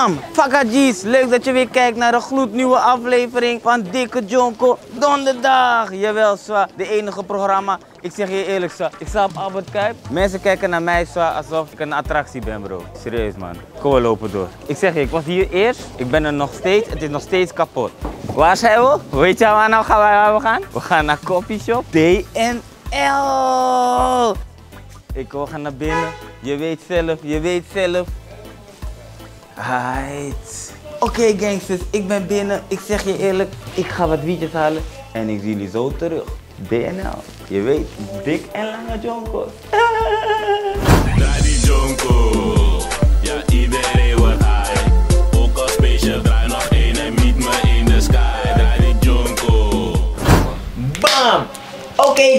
Bam! Leuk dat je weer kijkt naar een gloednieuwe aflevering van Dikke Jonko Donderdag. Jawel, Swa, de enige programma. Ik zeg je eerlijk, Swa, ik sta op Albert Kuip. Mensen kijken naar mij, Swa, alsof ik een attractie ben, bro. Serieus, man. We lopen door. Ik zeg je, ik was hier eerst. Ik ben er nog steeds. Het is nog steeds kapot. Waar zijn we? Weet je waar, nou gaan, we gaan? We gaan naar Shop DNL. Ik wil gaan naar binnen. Je weet zelf, je weet zelf. Right. Oké gangsters, ik ben binnen. Ik zeg je eerlijk, ik ga wat wietjes halen. En ik zie jullie zo terug. DNL. Je weet, dik en lange jonkos. Die jonko,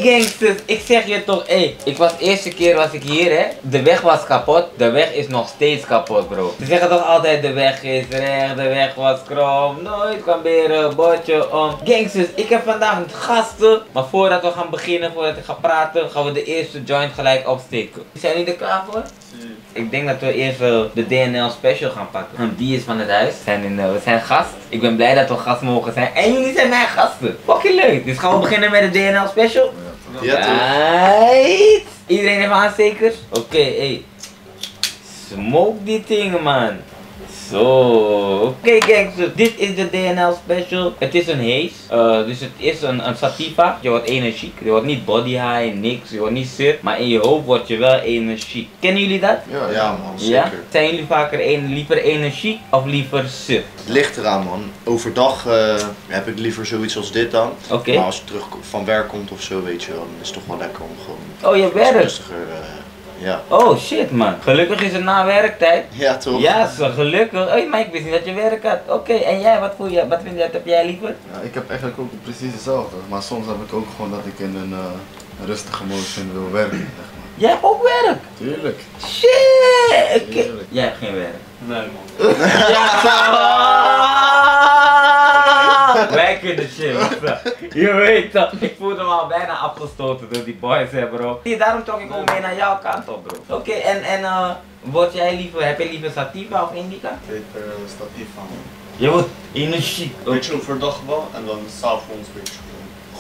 Gangsters, ik zeg je toch, hé, ik was de eerste keer was ik hier hè, de weg was kapot, de weg is nog steeds kapot bro. Ze zeggen toch altijd de weg is recht, de weg was krom, nooit kwam weer een bordje om. Gangsters, ik heb vandaag gasten, maar voordat we gaan beginnen, voordat ik ga praten, gaan we de eerste joint gelijk opsteken. Zijn jullie er klaar voor? Ik denk dat we eerst de DNL special gaan pakken. Want die is van het huis. We zijn, in, we zijn gast. Ik ben blij dat we gast mogen zijn. En jullie zijn mijn gasten. Fucking leuk. Dus gaan we beginnen met de DNL special? Ja, Right. Iedereen heeft aanstekers? Oké, hey. Smoke die dingen, man. Zo. Oké, kijk, dus dit is de DNL special. Het is een haze. Eh, dus het is een, een sativa. Je wordt energiek. Je wordt niet body high, niks. Je wordt niet sip. Maar in je hoofd word je wel energiek. Kennen jullie dat? Ja, ja man, zeker. Ja? Zijn jullie vaker een, liever energiek of liever sip? Het ligt eraan man. Overdag eh, heb ik liever zoiets als dit dan. Oké. Maar als je terug van werk komt of zo, weet je wel, dan is het toch wel lekker om gewoon Oh, je iets werkt. rustiger. eh, ja. Oh shit man. Gelukkig is het na werktijd. ja, toch? Ja, zo gelukkig. Oh, maar ik wist niet dat je werk had. Oké, en jij, wat voel je? Wat vind jij, wat heb jij liever? Ja, ik heb eigenlijk ook precies hetzelfde. Maar soms heb ik ook gewoon dat ik in een eh, rustige motion wil werken. Zeg maar. Jij hebt ook werk. Tuurlijk. Shit! Tuurlijk. Jij hebt geen werk. Nee man. Ja, Chillen. Je weet dat. Ik voelde me al bijna afgestoten door die boys, hè, bro. Zie Daarom trok ik ook mee naar jouw kant op, bro. Oké, en, en eh, word jij liever, heb je liever sativa of indica? Zeker statief van. Je wordt energiek. Beetje overdag wel en dan s'avonds een beetje gewoon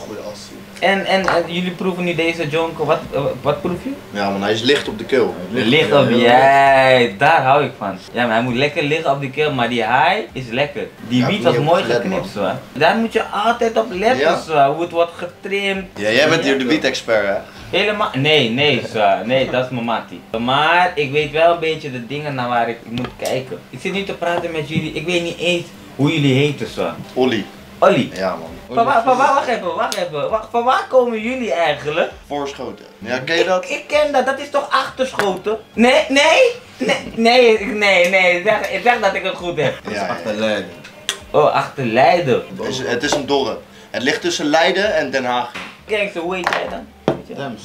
goede assie. En, en, en jullie proeven nu deze jonko. Wat, eh, wat proef je? Ja, man, hij is licht op de keel. Licht op, jij, daar hou ik van. Ja, maar hij moet lekker liggen op de keel, maar die high is lekker. Die Ja, wiet was mooi geknipt, zo. Daar moet je altijd op letten, Ja. zo. Hoe het wordt getrimd. Ja, jij bent hier de beat-expert, hè? Helemaal, nee, nee, zo. Nee, dat is mijn mattie. Maar ik weet wel een beetje de dingen naar waar ik moet kijken. Ik zit nu te praten met jullie, ik weet niet eens hoe jullie heten, zo. Olly. Olly. Ja, man. Van waar, van waar, wacht even, wacht even. Wacht, van waar komen jullie eigenlijk? Voorschoten. Ja, ken je dat? Ik, ik ken dat, dat is toch achterschoten? Nee, nee, nee, nee, nee, nee, zeg, zeg dat ik het goed heb. Ja, ja, ja. Achter Leiden. Oh, achter Leiden. Het is, het is een dorp. Het ligt tussen Leiden en Den Haag. Kijk, zo, hoe heet jij dan? Dems.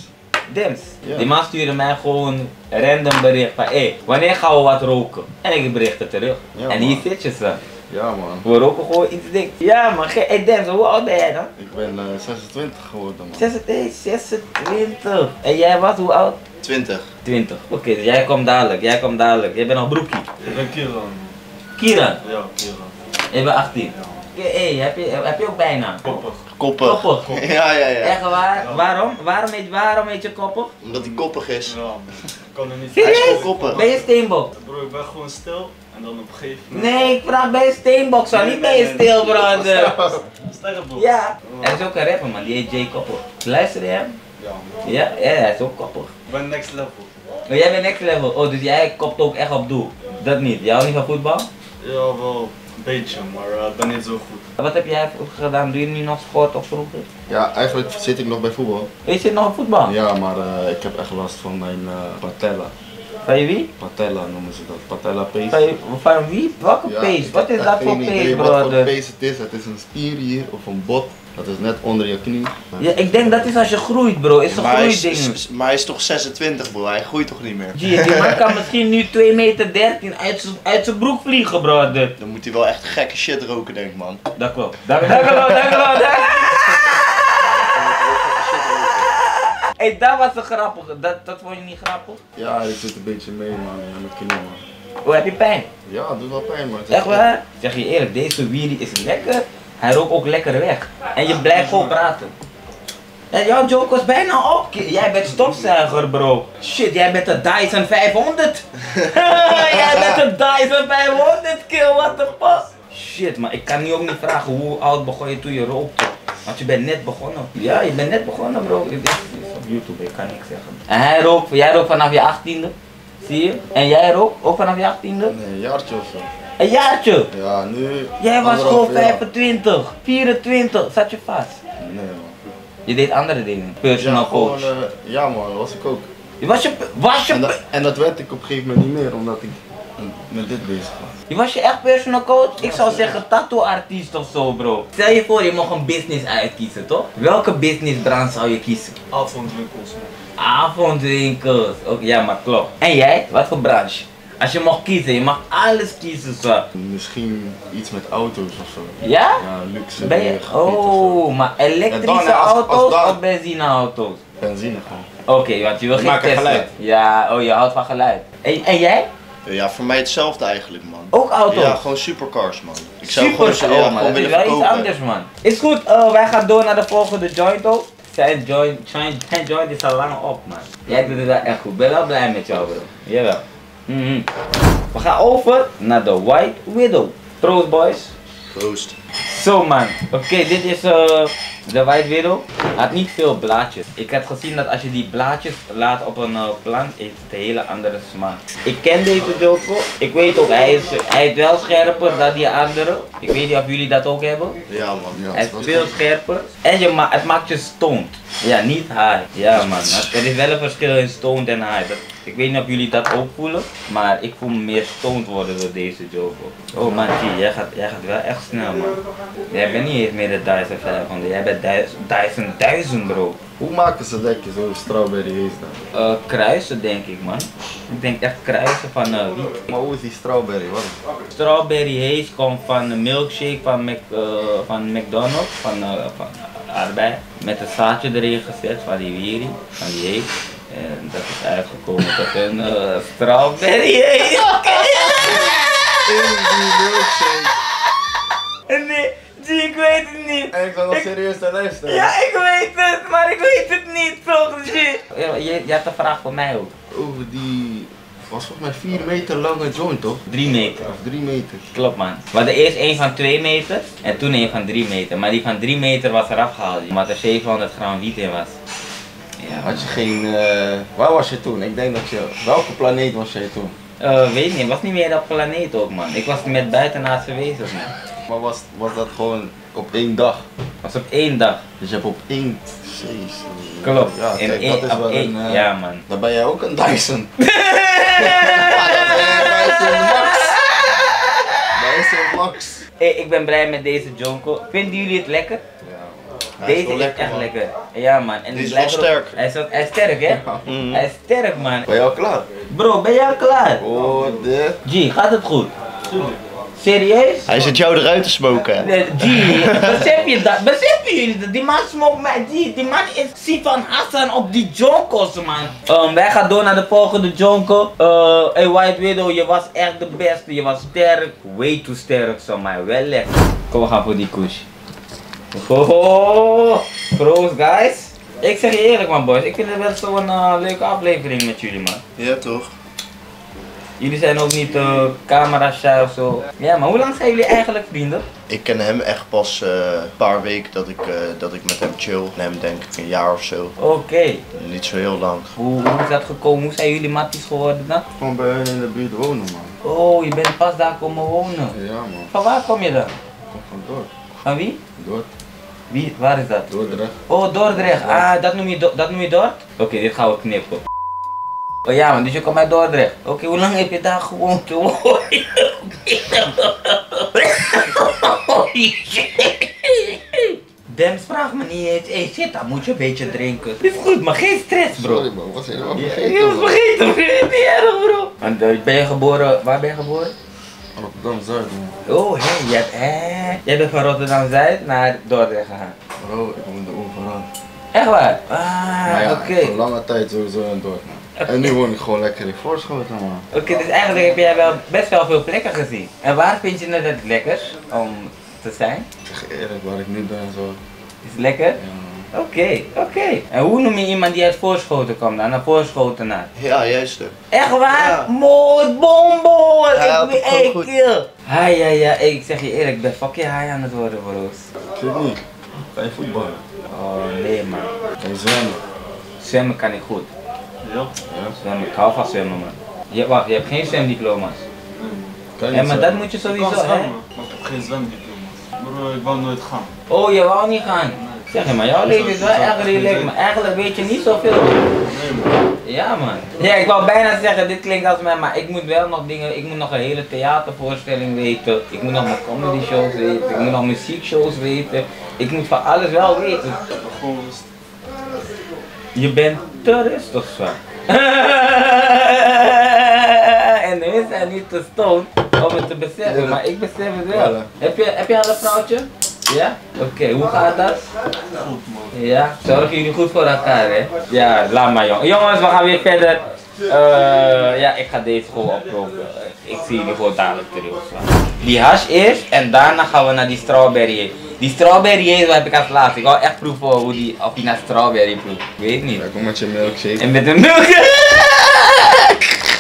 Dems. Ja. Die man stuurde mij gewoon een random bericht van, hé, wanneer gaan we wat roken? En ik berichtte terug. Ja, en hier man. zit je zo. Ja man. We roken gewoon iets dik. Ja man, hey, Dems, hoe oud ben jij dan? Ik ben eh, 26 geworden man. 26, 26. En jij was hoe oud? 20. 20. Oké, dus jij komt dadelijk, jij komt dadelijk. Jij bent nog broekie. Ik ben Kieran. Kiran, Ja, Kieran. je bent 18. Oké, heb, je, heb je ook bijna? Koppig. Koppig. Koppig. Ja, ja, ja. Echt waar? Waarom? Waarom heet, waarom heet je koppig? Omdat hij koppig is. Ja man. Ik kan er niet Hij is gewoon koppig. Ben je steenbok? Bro, ik ben gewoon stil en dan op een gegeven moment... Nee, ik vraag ben je steenbok zo, niet ben je stil brother. Sterrenbol. Ja. Er is ook een rapper man, die heet Jay Koppig. Luister je hem? Ja man. Ja, ja, hij is ook koppig. Ik ben next level. Maar jij bent next level. Oh, dus jij kopt ook echt op doel. Dat niet. Jij houdt niet van voetbal? Ja, wel beetje, maar eh, ik ben niet zo goed. Wat heb jij gedaan? Doe je nu nog sport of vroeger? Ja, eigenlijk zit ik nog bij voetbal. Je zit nog op voetbal? Ja, maar eh, ik heb echt last van mijn eh, patella. Van je wie? Patella noemen ze dat. Patella pace. Van, wie? Welke Ja, pace? ik Wat is dat voor pace, idee Wat voor pace het is. Het is een spier hier of een bot. Dat is net onder je knie. Ja, ik denk dat is als je groeit, bro. Is een Maar hij is, groeiding. maar hij is toch 26 bro, hij groeit toch niet meer? Die man kan misschien nu 2 meter 13 uit zijn- uit zijn broek vliegen, brother. Dan moet hij wel echt gekke shit roken denk ik man. Dat klopt. Dat klopt, dat klopt, klopt. Hé, dat was een grappige. Dat, dat vond je niet grappig? Ja, dit zit een beetje mee man, mijn knie man. Oh, heb je pijn? Ja, het doet wel pijn, is Echt waar? Ik Zeg je eerlijk, deze wierie is lekker. Hij rookt ook lekker weg. En je blijft gewoon praten. En jouw joke was bijna op. Jij bent stofzuiger, bro. Shit, jij bent een Dyson 500. jij bent een Dyson 500, kill, what the fuck? Shit, maar ik kan nu ook niet vragen hoe oud begon je toen je rookte. Want je bent net begonnen. Ja, je bent net begonnen, bro. Dit is op YouTube, ik kan niks zeggen. En hij rookt, jij rookt vanaf je 18e. Zie je? En jij rookt ook vanaf je 18e? Nee, een jaartje of zo. Een jaartje. Ja, nu... Jij was gewoon jaar. 25, 24, zat je vast. Nee, man. Je deed andere dingen, Ja, personal gewoon, coach. eh, ja man, dat was ik ook. Je was je, was je, En dat, en dat werd ik op een gegeven moment niet meer, omdat ik met dit bezig was. je was je echt personal coach? Ik zou zeggen tattoo-artiest of zo bro. Stel je voor je mag een business uitkiezen toch? Welke businessbranche zou je kiezen? Avondwinkels, man. Avondwinkels, oké ja maar klopt. En jij, wat voor branche? Als je mag kiezen, je mag alles kiezen zo. Misschien iets met auto's of zo. Ja? Ja, luxe. Ben je, oh, maar elektrische Ja, dan, als- als auto's dan- of benzineauto's? Benzine gewoon. Oké, want je wil geen Tesla. geluid. Ja, oh je houdt van geluid. En, en jij? Ja, voor mij hetzelfde eigenlijk, man. Ook auto's? Ja, gewoon supercars, man. Ik zou Super, gewoon, ja, oh, man, gewoon dat is wel iets anders man. Is goed, eh, wij gaan door naar de volgende joint ook. Zijn joint, zijn joint is al lang op man. Jij doet het echt goed, ik ben wel blij met jou bro. Jawel. Mhm. We gaan over naar de White Widow. Proost boys. Proost. Zo man, oké dit is eh, de White Widow. Had niet veel blaadjes. Ik had gezien dat als je die blaadjes laat op een eh, plant, heeft het een hele andere smaak. Ik ken deze Joko. Ik weet ook, hij is, hij is wel scherper dan die andere. Ik weet niet of jullie dat ook hebben. Ja, man. Ja, Hij is veel scherper. En je ma het maakt je stoned. Ja, niet high. Ja man, er is wel een verschil in stoned en high. Dat, ik weet niet of jullie dat ook voelen, maar ik voel me meer stoned worden door deze Joko. Oh man, jij gaat, jij gaat wel echt snel man. Jij bent niet eens meer de Dyson 500, jij bent Dyson 1000 bro. Hoe maken ze lekker zo strawberry haze dan? Eh, kruisen denk ik man. Ik denk echt kruisen van eh wiet. Maar hoe is die strawberry? Wat? Strawberry haze komt van de milkshake van, Mc, eh, van McDonald's, van, eh, van arbeid. Met een zaadje erin gezet van die wiri, van die haze. En dat is uitgekomen tot een strawberry haze. Nee, zie, ik weet het niet. En ik zal nog Ik- serieus te luisteren. Ja, ik weet het, maar ik weet het niet toch, zie. Ja, je, je had een vraag voor mij ook. Over die... was volgens mij 4 meter lange joint toch? Drie meter. Of 3 meter. Klopt man. We hadden eerst een van 2 meter en toen een van 3 meter. Maar die van 3 meter was eraf gehaald, omdat er 700 gram wiet in was. Ja, Had je geen. eh, waar was je toen? Ik denk dat je. Welke planeet was jij toen? Eh, weet niet, het was niet meer dat planeet ook man. Ik was met buitenaardse wezens man. Maar was, was dat gewoon op één dag? Het was op één dag. Dus je hebt op één... Jezus. Klopt. Ja, In kijk, één- dat is op wel één- een... eh, Ja man. Dan ben jij ook een Dyson. Ja, dan ben jij Dyson Max. Dyson Max. Hey, ik ben blij met deze Jonko. Vinden jullie het lekker? Hij is deze wel is lekker, echt man. lekker. Ja man. En Die is blijft wel sterk. Hij is, ook- hij is sterk hè? Mhm. Hij is sterk man. Ben je al klaar? Bro, ben jij al klaar? Oh, dit. G, gaat het goed? Serieus? Hij zit jou eruit te smoken, hè? Nee, G, besef je dat? Beseffen jullie dat? Die man smokt mij, G. Die man is Sifan Hassan op die jonkos, man. Um, wij gaan door naar de volgende jonko. Uh, hey, White Widow, je was echt de beste. Je was sterk. Way too sterk, zo, maar wel lekker. Kom, we gaan voor die koers. Oh, proost, guys. Ik zeg je eerlijk, man, boys. Ik vind het wel zo'n uh, leuke aflevering met jullie, man. Ja, toch? Jullie zijn ook niet uh, camera shy of zo. Ja, maar hoe lang zijn jullie eigenlijk vrienden? Ik ken hem echt pas eh, een paar weken dat ik, eh, dat ik met hem chill. En hem denk ik een jaar of zo. Oké. Niet zo heel lang. Hoe, hoe is dat gekomen? Hoe zijn jullie matties geworden dan? Gewoon bij hun in de buurt wonen, man. Oh, je bent pas daar komen wonen. Ja, man. Van waar kom je dan? Kom van Dordt. Van wie? Dordt. Wie? Waar is dat? Dordrecht. Oh, Dordrecht. Ah, dat noem je, Do- dat noem je Dort? Oké, dit gaan we knippen. Oh ja man, dus je komt uit Dordrecht. Oké, hoe lang heb je daar gewoond? Dems vraagt me niet eens. Hey shit, dan moet je een beetje drinken. Is goed, maar geen stress bro. Sorry, man. Was helemaal Ja, vergeten, ik was vergeten, vergeet niet erg bro. En eh, ben je geboren, waar ben je geboren? Rotterdam Zuid, man. Oh, hé, jij, hè, jij bent van Rotterdam-Zuid naar Dordrecht gegaan. Bro, ik woonde overal. Echt waar? Ah, ja, oké. voor lange tijd sowieso in man. En nu woon ik gewoon lekker in Voorschoten, man. Oké, dus eigenlijk heb jij wel best wel veel plekken gezien. En waar vind je het het lekkers om te zijn? Ik zeg eerlijk, waar ik nu ben, zo. Is het lekker? Ja, Oké, oké. En hoe noem je iemand die uit Voorschoten komt dan? Een Voorschotenaar? Ja, juist. hè. Echt waar? Ja. Mooi, bombo! Hij had ik het ben goed. kill. Ja, ja, ja. Ik zeg je eerlijk, ik ben fucking high aan het worden, broers. Ik weet niet. Kan je voetballen? Oh, nee man. Kan je zwemmen? Zwemmen kan ik goed. Ja? Zwemmen, ik hou van zwemmen man. Je, wacht, je hebt geen zwemdiploma's. Kan je Ja, niet maar dat moet je sowieso, hè? maar ik heb geen zwemdiploma. Maar ik wou nooit gaan. Oh, je wou niet gaan. Zeg je, maar jouw leven is wel echt relaxed, maar eigenlijk weet je niet zoveel. Nee man. Ja man. Ja, ik wou bijna zeggen, dit klinkt als mij, maar ik moet wel nog dingen, ik moet nog een hele theatervoorstelling weten. Ik moet nog mijn comedy shows weten, ik moet nog muziekshows weten. Ik moet van alles wel weten. Je bent te rustig zo. en we zijn niet te stoned om het te beseffen, maar ik besef het wel. Ja. Heb je, heb je al een vrouwtje? Ja? Oké, hoe gaat dat? goed man. Ja, zorgen jullie goed voor elkaar, hè? Ja, laat maar, jongen. Jongens, we gaan weer verder. Eh, ja, ik ga deze gewoon uploaden. Ik zie jullie gewoon dadelijk terug. Die hash eerst en daarna gaan we naar die strawberry. Die strawberry is wat heb ik als laatste. Ik wou echt proeven hoe die, of die naar strawberry proeft. Ik weet niet. Ja, kom met je milkshake. En met een milk.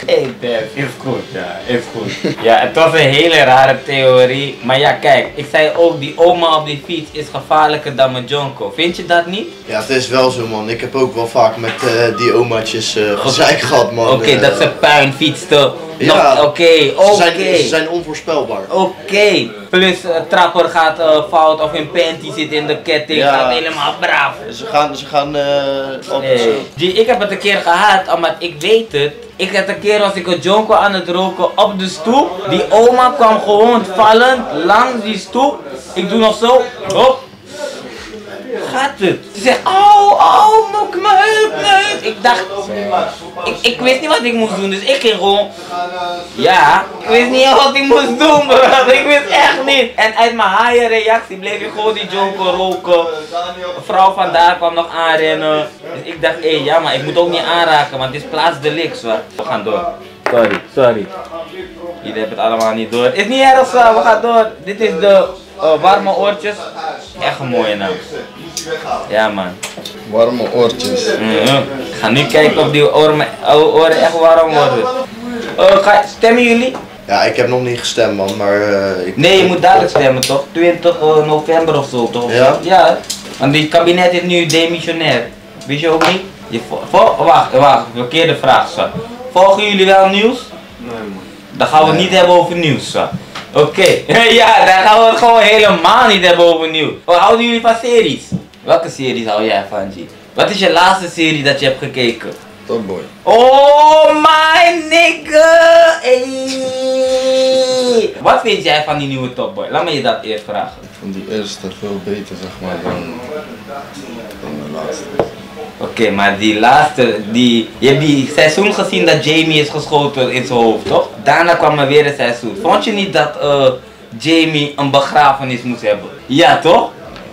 Hey, dat is goed, ja, is goed. Ja, het was een hele rare theorie. Maar ja, kijk, ik zei ook, die oma op die fiets is gevaarlijker dan mijn jonko. Vind je dat niet? Ja, het is wel zo, man. Ik heb ook wel vaak met eh, die omaatjes eh gezeik gehad, man. Oké, Eh, dat ze puin fietste. Ja. Oké, oké. ze zijn onvoorspelbaar. Oké. Plus uh, trapper gaat eh, fout of een panty zit in de ketting. Ja. Gaat helemaal braaf. Ze gaan, ze gaan eh op Hey. Die, ik heb het een keer gehad, omdat ik weet het. Ik had een keer was ik een jonko aan het roken op de stoep. Die oma kwam gewoon vallen langs die stoep. Ik doe nog zo. Hop. Gaat het? Ze zegt, au, au, mok, mijn dacht, ik, ik wist niet wat ik moest doen, dus ik ging gewoon, ja, ik wist niet wat ik moest doen, bro. Ik wist echt niet. En uit mijn haaien reactie bleef ik gewoon die jonko roken. Een vrouw vandaar kwam nog aanrennen. Dus ik dacht, hé, ja, maar ik moet ook niet aanraken, want het is plaats de liks, hoor. We gaan door. Sorry, sorry. Jullie hebben het allemaal niet door. Is niet erg, we gaan door. Dit is de eh, warme oortjes. Echt een mooie naam. Ja, man. Warme oortjes. Ik ga nu kijken of die oren, oren echt warm worden. Eh, ga, stemmen jullie? Ja, ik heb nog niet gestemd, man, maar eh, ik... Nee, je moet dadelijk stemmen toch? 20 eh, november of zo toch? Ja? Ja. Want die kabinet is nu demissionair. Wist je ook niet? Je wacht, wacht, verkeerde vraag zo. Volgen jullie wel nieuws? Nee man. Dan gaan we het niet hebben over nieuws zo. Oké, ja, dan gaan we het gewoon helemaal niet hebben over nieuws. Wat houden jullie van series? Welke series hou jij van, G? Wat is je laatste serie dat je hebt gekeken? Top boy. Oh my nigga! Hey. Wat vind jij van die nieuwe Top Boy? Laat me je dat eerst vragen. Ik vond die eerste veel beter, zeg maar, dan, dan de laatste. Oké, maar die laatste, die, je hebt die seizoen gezien dat Jamie is geschoten in zijn hoofd, toch? Daarna kwam er weer een seizoen. Vond je niet dat eh, Jamie een begrafenis moest hebben? Ja, toch?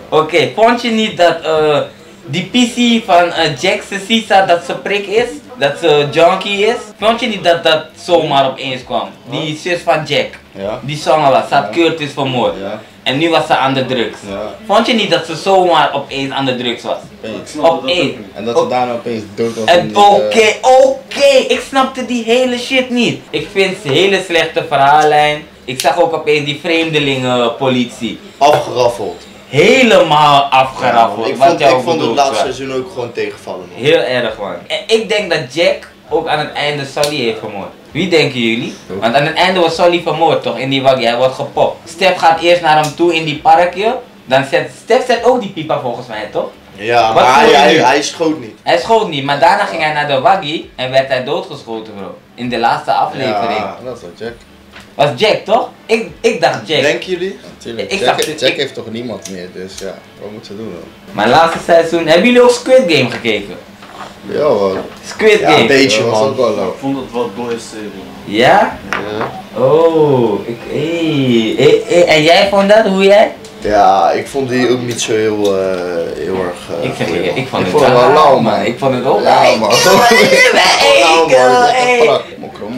Oké, vond je niet dat eh, die PC van eh, Jack Sisa dat ze prik is? Dat ze junkie is? Vond je niet dat dat zomaar opeens kwam? Die zus van Jack, Ja? die zanger was, ze had Curtis vermoord. Ja. En nu was ze aan de drugs. Ja. Vond je niet dat ze zomaar opeens aan de drugs was? Opeens. Opeens. En dat ze daarna opeens dood was. die, Oké, eh, oké, ik snapte die hele shit niet. Ik vind het een hele slechte verhaallijn. Ik zag ook opeens die vreemdelingenpolitie. Afgeraffeld. Helemaal afgeraffeld. ik wat vond, ik vond het laatste seizoen ook gewoon tegenvallen. man. Heel erg man. En ik denk dat Jack ook aan het einde Sally heeft vermoord. Wie denken jullie? Want aan het einde wordt Sally vermoord toch? In die waggie, hij wordt gepopt. Stef gaat eerst naar hem toe in die parkje. Dan zet, Stef zet ook die pipa volgens mij toch? Ja, Wat maar hij, hij, nu? hij schoot niet. Hij schoot niet, maar daarna ging hij naar de waggie en werd hij doodgeschoten bro. In de laatste aflevering. Ja, dat is wel Jack. Was Jack toch? Ik, ik dacht Jack. Denken jullie? Natuurlijk. Ik Jack, dit- Jack ik- heeft toch niemand meer, dus ja, wat moet ze doen dan? Maar laatste seizoen, hebben jullie ook Squid Game gekeken? Ja, wel. Squid Ja, een Game. beetje Dat was ook man. wel Ik vond het wel boy serie. man. Ja? Ja. Oh, ik, hey. Hey, hey, En jij vond dat? Hoe jij? Ja, ik vond die ook niet zo heel, eh, heel erg. eh, Ik man. ik vond Ik het vond het wel lauw, man. man. Ik vond het ook Ja, raar. man. Nou, man, Hey, dat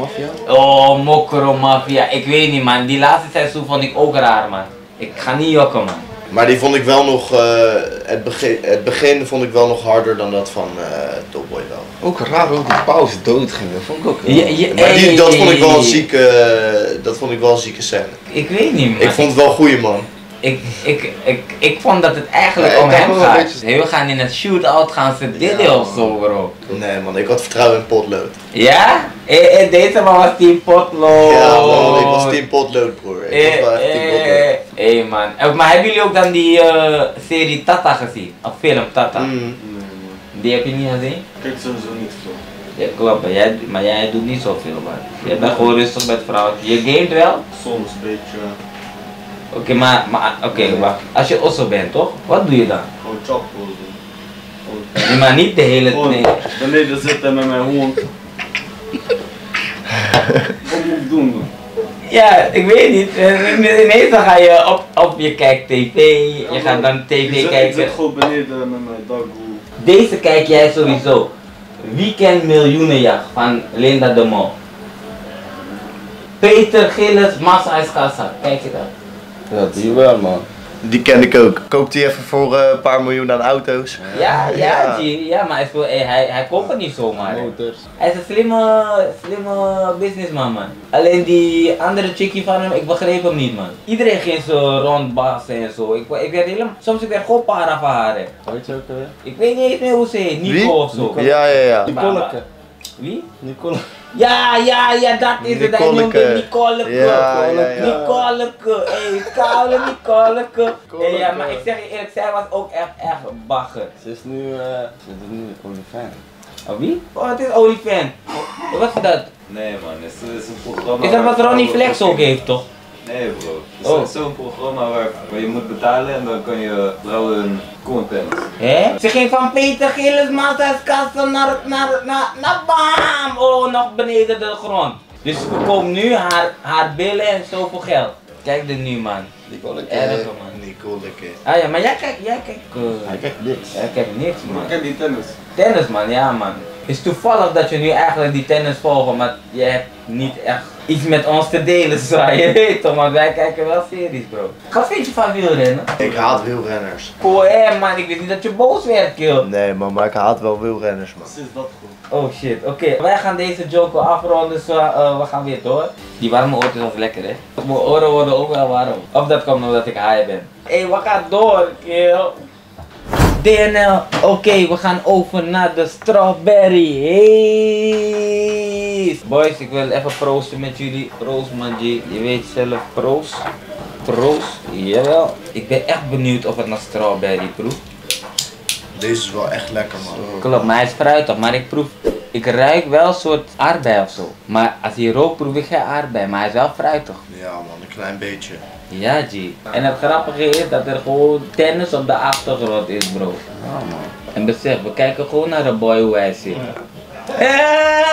Mafia? Oh, Mokro Mafia. Ik weet niet, man. Die laatste seizoen vond ik ook raar, man. Ik ga niet jokken, man. Maar die vond ik wel nog, eh, het, begin, het begin vond ik wel nog harder dan dat van eh Topboy wel. Ook raar hoe die pauze dood ging. Dat vond ik ook Ja, ja, Maar die, hey, dat vond ik wel een zieke, eh, dat vond ik wel een zieke scène. Ik weet niet, man. Ik vond het wel een goeie man. Ik, ik, ik, ik vond dat het eigenlijk Ja, om hem gaat. beetje- Hey, we gaan in een shootout gaan ze dit Ja, of zo, bro. Nee man, ik had vertrouwen in potlood. Ja? Eh, eh, deze man was team potlood. Ja man, ik was team potload broer. Ik was Eh, echt team eh, potlood. hey man. Eh, Maar hebben jullie ook dan die eh, serie Tata gezien? Of film Tata? Mm. Die heb je niet gezien? Kijk sowieso niet veel. Ja, klopt. Maar jij, maar jij doet niet zoveel, man. Je bent gewoon rustig met vrouwen. Je gamet wel? Soms een beetje Oké, maar, maar oké, wacht. Als je osso bent, toch? Wat doe je dan? gewoon chappo's doen. Nee, maar niet de hele... Gewoon Nee. beneden zitten met mijn hond. Wat moet ik doen? Ja, ik weet niet. Eh, Ineens dan ga je op, op je kijkt tv, je gaat dan Ik tv zit, ik kijken. zit gewoon beneden met mijn dagboek. Deze kijk jij sowieso. Weekend Miljoenenjacht van Linda de Mol. Peter Gillis, Massa. Kijk je dat? Ja, die wel, man. Die ken ik ook. Koopt die even voor eh, een paar miljoen aan auto's. Ja, ja, Ja. G. Ja, maar hij, wel- hij, hij, hij koopt het niet zomaar. Motors. Hij is een slimme, slimme businessman, man. Alleen die andere chickie van hem, ik begreep hem niet, man. Iedereen ging zo rondbassen en zo. Ik, ik werd helemaal, soms ik werd gewoon para van haar. Weet je ook alweer? Ik weet niet eens meer hoe ze heet, Nico Wie? of zo. Ja, ja, ja. Nicoleke. Wie? Nicole. Ja, ja, ja, dat is het. Hij noemde Nicoleke. Nicoleke. Ja, ja, ja. Nicoleke. Hé, koude Nicoleke. Hey, ja, maar ik zeg je eerlijk, zij was ook echt, echt bagger. Ze is nu, eh, ze is nu OnlyFans. Oh, wie? Oh, het is OnlyFans. Wat is dat? Nee man, het is, het is een programma Is dat wat Ronnie Flex ook heeft, toch? Nee bro, het is Oh. echt zo'n programma waar, waar je moet betalen en dan kan je vrouwen hun content. Hè? Ze ging van Peter Gillis, Matas Kasten naar, naar, naar, naar bam! Oh, nog beneden de grond. Dus ze verkoopt nu haar, haar billen en zoveel geld. Kijk er nu, man. Nicoleke. Erg, man. Nicoleke. Ah ja, maar jij kijkt, jij kijkt, eh, Hij kijkt niks. jij kijkt niks, man. Ik heb die tennis. Tennis man, ja man. Het is toevallig dat je nu eigenlijk die tennis volgt, maar je hebt niet echt iets met ons te delen, je weet toch, want wij kijken wel series bro. Wat vind je van wielrennen? Ik haat wielrenners. Hè man, ik wist niet dat je boos werd kill. Nee man, maar ik haat wel wielrenners man. Precies dat goed. Oh shit, oké. Wij gaan deze joke wel afronden, dus eh, we gaan weer door. Die warme oortjes was lekker hè. Mijn oren worden ook wel warm. Of dat komt omdat ik high ben. Hé, hey, we gaan door kill. DNL, oké, we gaan over naar de strawberry Boys, ik wil even proosten met jullie. Proost man G, je weet zelf, proost. Proost, jawel. Ik ben echt benieuwd of het naar strawberry proeft. Deze is wel echt lekker man. Klopt, maar hij is fruitig, maar ik proef, ik ruik wel een soort aardbei of zo. Maar als hij rookt proef ik geen aardbei, maar hij is wel fruitig. Ja man, een klein beetje. Ja G. En het grappige is dat er gewoon tennis op de achtergrond is bro. Ja, man. En besef, we kijken gewoon naar de boy hoe hij zit.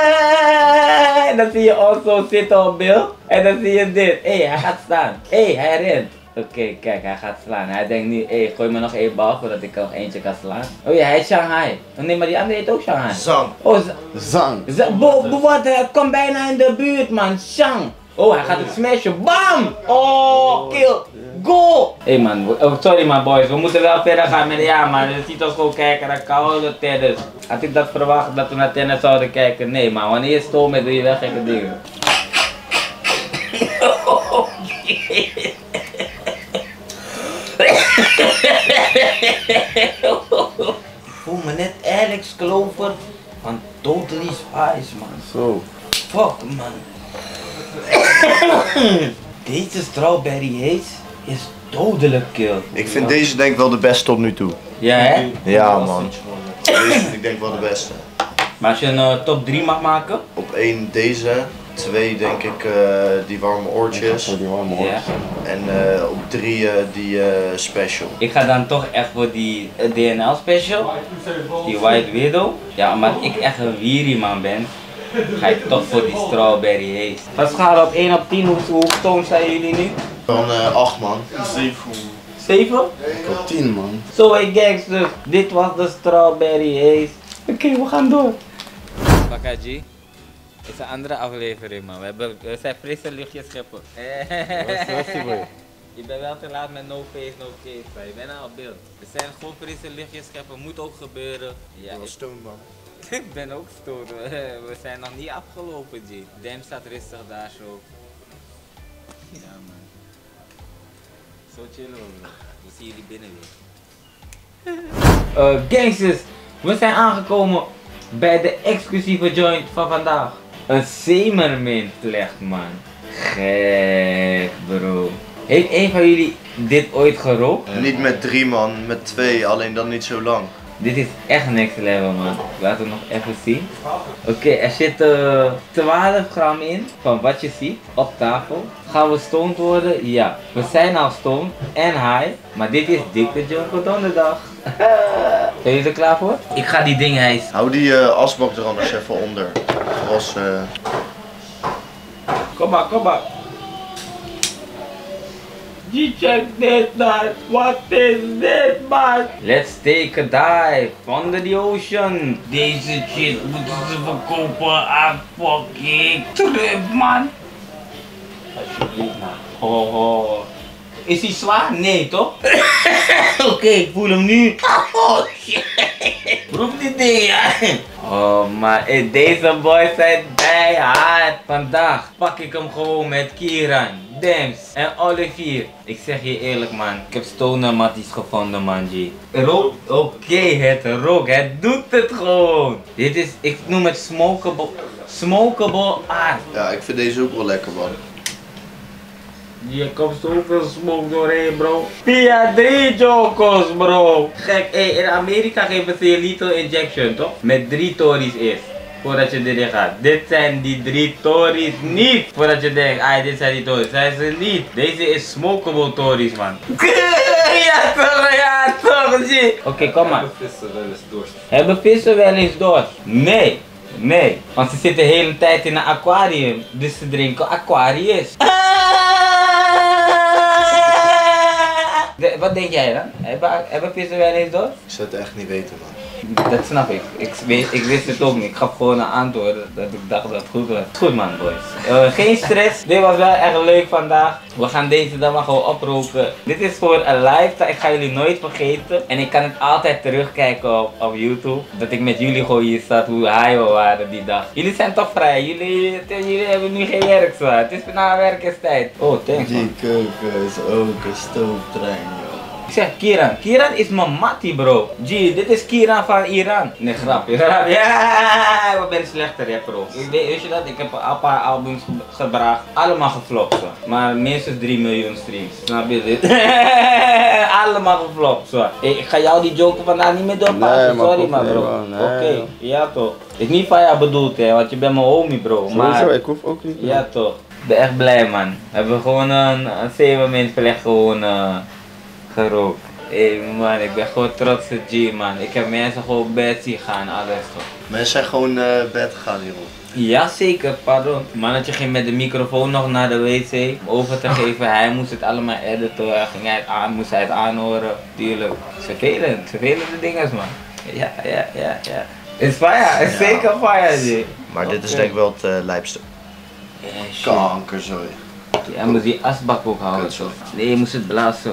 Hey, dan zie je ons zo zitten op beeld. En dan zie je dit. Hé, hey, hij gaat staan. Hé, hey, hij rent. Oké, kijk, hij gaat slaan. Hij denkt nu, hé, hey, gooi me nog één bal voordat ik nog eentje kan slaan. Oh ja, hij is Shanghai. Oh nee, maar die andere heet ook Shanghai. Zang. Oh, Zang. z- bo, bo, wat, hij komt bijna in de buurt, man. Shang. Oh, hij gaat het smashen. Bam! Oh, kill. Goal! Hé hey man, oh, sorry man boys, we moeten wel verder gaan met ja man, je ziet ons gewoon kijken naar koude tennis. Had ik dat verwacht dat we naar tennis zouden kijken? Nee man, wanneer je stoom doe je wel gekke dingen. Ik voel me net Alex Clover van Totally Spice man. Zo. Fuck man. Deze strawberry haze is dodelijk kill. Ik vind deze denk ik wel de beste tot nu toe. Ja hè? Ja man. Deze vind ik denk wel de beste. Maar als je een eh, top 3 mag maken, Op één deze. Twee denk ik eh, die warme oortjes. Voor die warme Ja. oortjes. En eh, op drie eh, die eh, special. ik ga dan toch echt voor die DNL special, die White Widow. Ja, omdat ik echt een weary man ben, ga ik toch voor die strawberry haze. Van schaal op 1 op 10, hoe, hoe stoned zijn jullie nu? Van eh, acht man. Zeven. 7? Ik had 10 man. Zo hey gangsters, dit was de Strawberry Haze. Oké, we gaan door. Bakaji, is een andere aflevering man. We, hebben, we zijn frisse luchtjes scheppen. Je bent wel te laat met no face, no case. maar Je bent al op beeld. We zijn gewoon frisse luchtjes scheppen, moet ook gebeuren. Ja, ik, stoned man. ik ben ook stoer. We zijn nog niet afgelopen, G. Dem staat rustig daar zo. Ja man. Zo chillen we bro. We zien jullie binnen weer. Eh, gangsters, we zijn aangekomen bij de exclusieve joint van vandaag. Een Semermin slecht man. Gek bro. Heeft een van jullie dit ooit gerookt? Niet met drie man, met twee, alleen dan niet zo lang. Dit is echt next level man. Laten we nog even zien. Oké, er zit eh 12 gram in van wat je ziet op tafel. Gaan we stoned worden? Ja. We zijn al stoned en high. Maar dit is dikke Junko donderdag. Zijn jullie er klaar voor? Ik ga die dingen hijs. Hou die eh, asbak er anders even onder. Als, eh, Kom maar, kom maar. Je check dit man. What is dit man? Let's take a dive under the ocean. Deze shit moeten ze verkopen aan fucking trip man. Alsjeblieft man. Ho ho. Is hij zwaar? Nee toch? Oké, ik voel hem nu. Oh shit. Proef die ding ja. Oh maar eh, deze boys zijn bij hard. Vandaag pak ik hem gewoon met Kieran, Dems en Olivier. Ik zeg je eerlijk man, ik heb stoner matties gevonden man G. Rook, oké het rook, het doet het gewoon. Dit is, ik noem het smokable, smokable art. ja, ik vind deze ook wel lekker man. Je komt zoveel smoke doorheen, bro. Via drie jokos, bro. Gek, hey, in Amerika geven ze je lethal injection, toch? Met drie tories eerst. Voordat je erin gaat. Dit zijn die drie tories niet. Voordat je denkt, ah, dit zijn die tories. Zijn ze niet. Deze is smokable tories, man. ja, toch, ja, toch, zie. Oké, kom maar. vissen wel eens dorst. Hebben vissen wel eens dorst? Nee. Nee, want ze zitten de hele tijd in een aquarium. Dus ze drinken Aquarius. Wat denk jij dan? Hebben, hebben vissen wel eens dorst? Ik zou het echt niet weten man. Dat snap ik. Ik, weet, ik wist het ook niet. Ik gaf gewoon een antwoord dat ik dacht dat het goed was. Goed man, boys. Eh, geen stress. Dit was wel echt leuk vandaag. We gaan deze dan maar gewoon oproepen. Dit is voor een lifetime. Ik ga jullie nooit vergeten. En ik kan het altijd terugkijken op, op YouTube. Dat ik met jullie gewoon hier zat, hoe high we waren die dag. Jullie zijn toch vrij? Jullie, jullie hebben nu geen werk zwaar. Het is na werkenstijd. Oh, thanks man. Die keuken is ook een stoomtrein. Ik zeg Kiran. Kiran is mijn mattie bro. G, dit is Kiran van Iran. Nee, grapje. grapje. Ja, we zijn slechte rapper ook. Ik weet, weet je dat? Ik heb een paar albums ge- gebracht. Allemaal geflopt. zo. Maar minstens 3 miljoen streams. Snap je dit? Allemaal geflopt. Zo. Ik ga jou die joker vandaag niet meer doorpassen. Nee, maar Sorry niet, bro. Oké, ja toch. Is niet van jou bedoeld hè, want je bent mijn homie bro. Maar... Sowieso, ik hoef ook niet. Ja toch. Ik ben echt blij man. We hebben gewoon een, een zeven min vlecht gewoon eh, gerookt. Hé man, ik ben gewoon trots op G man. Ik heb mensen gewoon bed zien gaan, alles toch. Mensen zijn gewoon eh bed gegaan hierop. Ja zeker, pardon. Mannetje ging met de microfoon nog naar de wc over te geven. Hij moest het allemaal editen, hij ging het aan, moest hij het aanhoren. Tuurlijk. Vervelend, vervelende dingen man. Ja, ja, ja, ja. Is fire, is Ja. zeker fire G. Maar dit is denk ik wel het eh, lijpste. Ja, shit. Kankerzooi. Jij moet die asbak ook houden zo. Nee, je moest het blazen.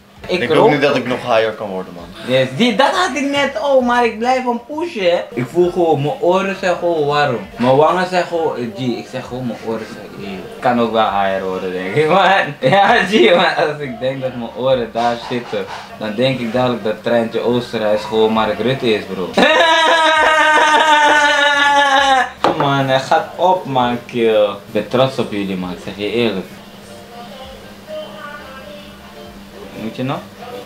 Ik, Ik hoop niet dat ik nog higher kan worden man. Yes, die, dat had ik net ook, maar ik blijf hem pushen. Ik voel gewoon, mijn oren zijn gewoon warm. Mijn wangen zijn gewoon, eh, G, ik zeg gewoon, mijn oren zijn, eh, ik kan ook wel higher worden, denk ik. Maar, ja, G, maar als ik denk dat mijn oren daar zitten, dan denk ik dadelijk dat Treintje Oosterhuis gewoon Mark Rutte is, bro. man, hij gaat op, man, kill. Ik ben trots op jullie, man, ik zeg je eerlijk. Je nog?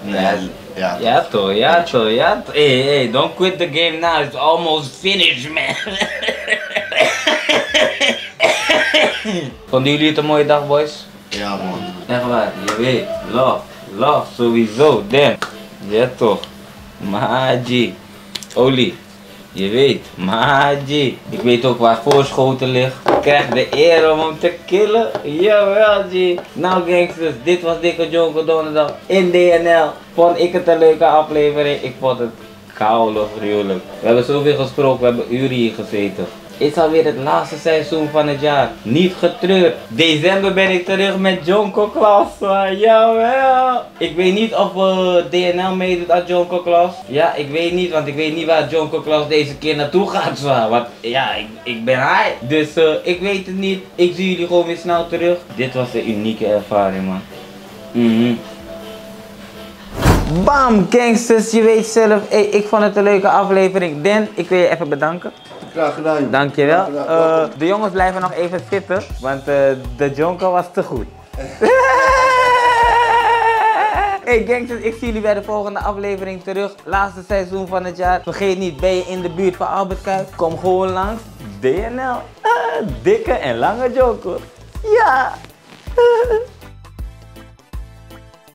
Ja, ja. Ja toch, ja toch, ja toch. Hey, hey, don't quit the game now. It's almost finished, man. Vonden jullie het een mooie dag, boys? Ja man. Echt waar, je weet. Love, love, sowieso. Damn. Ja toch. Maji. Oli. Je weet. Maji. Ik weet ook waar voorschoten ligt. Krijg de eer om hem te killen. Jawel, G. Nou, gangsters. Dit was Dikke Jonko Donderdag in DNL. Vond ik het een leuke aflevering. Ik vond het koude, gruwelijk. We hebben zoveel gesproken. We hebben uren hier gezeten. Is alweer het laatste seizoen van het jaar. Niet getreurd. December ben ik terug met Jonko Klas. Jawel. Ik weet niet of eh, DNL meedoet aan Jonko Klas. Ja, ik weet niet, want ik weet niet waar Jonko Klas deze keer naartoe gaat. Zwaar. Want ja, ik, ik ben high. Dus eh, ik weet het niet. Ik zie jullie gewoon weer snel terug. Dit was een unieke ervaring, man. Mhm. Bam, gangsters, je weet zelf. Ik vond het een leuke aflevering. Dan, ik wil je even bedanken. Graag gedaan. Dankjewel. Graag gedaan. Eh, de jongens blijven nog even zitten, want eh, de jonker was te goed. Hey gangsters, ik zie jullie bij de volgende aflevering terug. Laatste seizoen van het jaar. Vergeet niet, ben je in de buurt van Albert Kuip? Kom gewoon langs. DNL. Ah, dikke en lange joker. Ja.